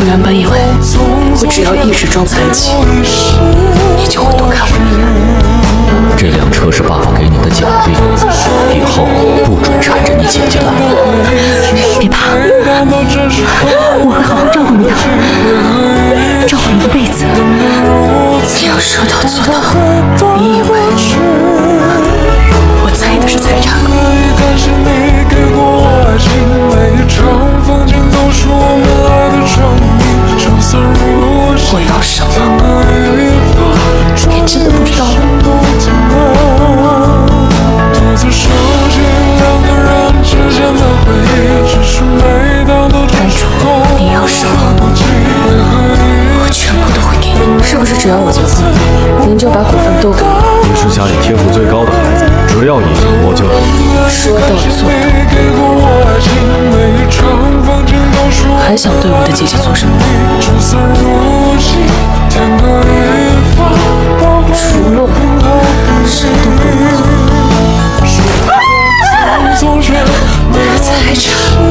我原本以为，我只要一直装残疾，你就会多看我一眼。这辆车是爸爸给你的奖励，以后不准缠着你姐姐了。别怕，我会好好照顾你的，照顾你一辈子。你要说到做到，你以为我要什么？你真的不知道吗？单纯，你要什么，我全部都会给你。是不是只要我结婚，您就把股份都给我？你是家里天赋最高的孩子，只要你，我就说到做到。还想对我的姐姐做什么？night